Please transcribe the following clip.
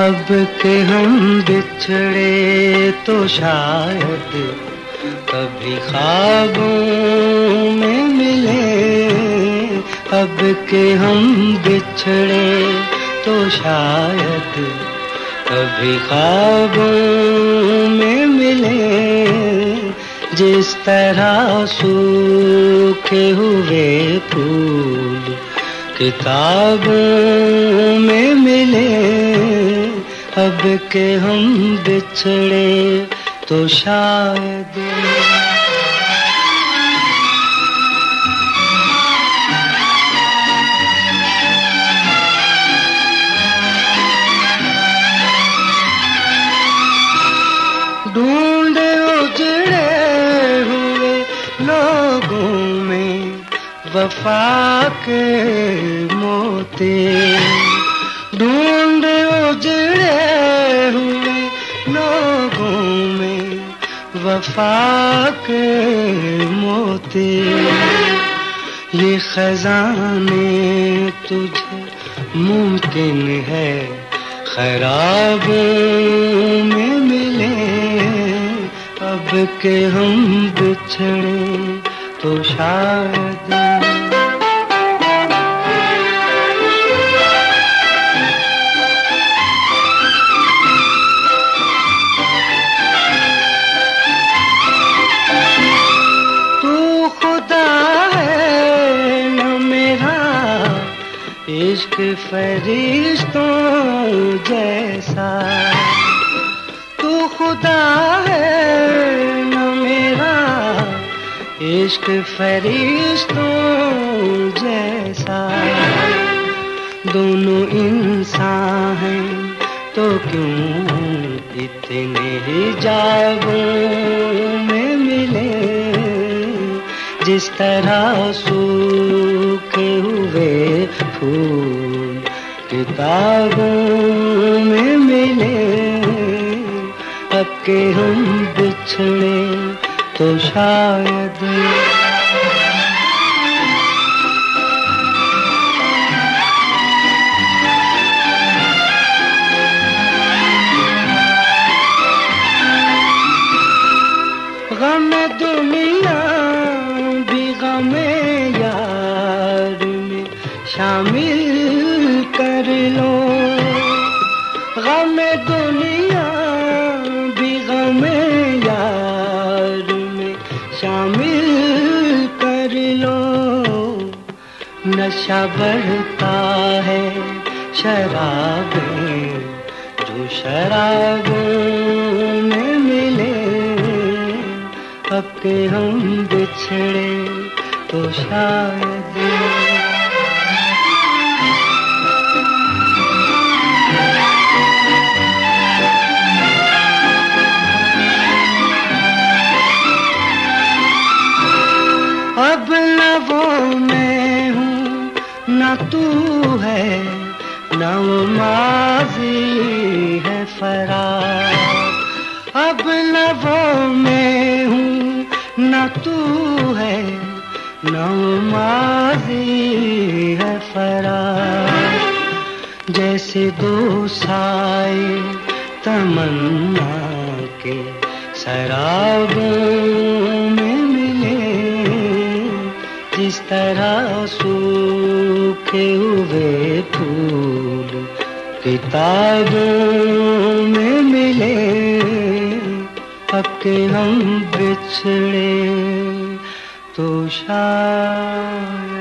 अब के हम बिछड़े तो शायद कभी ख्वाबों में मिले। अब के हम बिछड़े तो शायद कभी ख्वाबों में मिले। जिस तरह सूखे हुए फूल किताबों में मिले। अब के हम बिछड़े तो शायद वफा के मोती। ढूंढ उजड़े हुए लोगों में वफा के मोती। ये खजाने तुझे मुमकिन है, खराब में मिले। अब के हम बिछड़े तो शायद इश्क फरिश्तों जैसा। तू खुदा इश्क फरिश्तों जैसा। दोनों इंसान हैं तो क्यों इतने ही जागों में मिले? जिस तरह सूखे हुए फूल किताबों में मिले, अब के हम बिछड़े तो शायद गम दुनिया भी गम यार में शामिल कर लो। गम दुनिया नशा बढ़ता है। शराब, जो शराब में मिले अब के हम बिछड़े तो शायद अब न वो मैं न तू है न वो माजी है फरार। अब न वो मैं हूँ, न तू है न वो माजी है फरार। जैसे दो साए तमन्ना के शराब में जिस तरह सूखे हुए फूल किताब में मिले अब के हम बिछड़े तो शायद